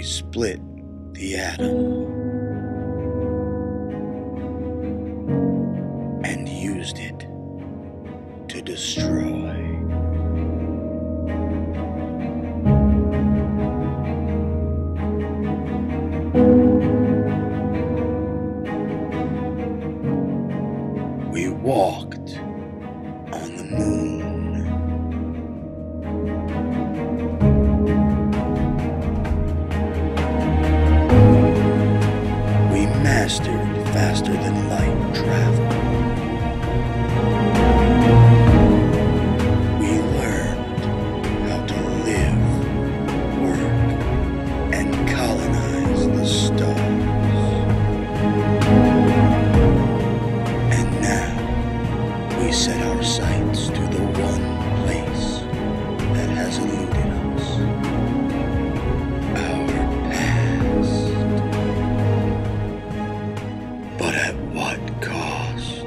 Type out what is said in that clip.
we split the atom and used it to destroy. We walked on the moon. We learned how to live, work, and colonize the stars. And now we set our sights to the one place that has eluded at what cost?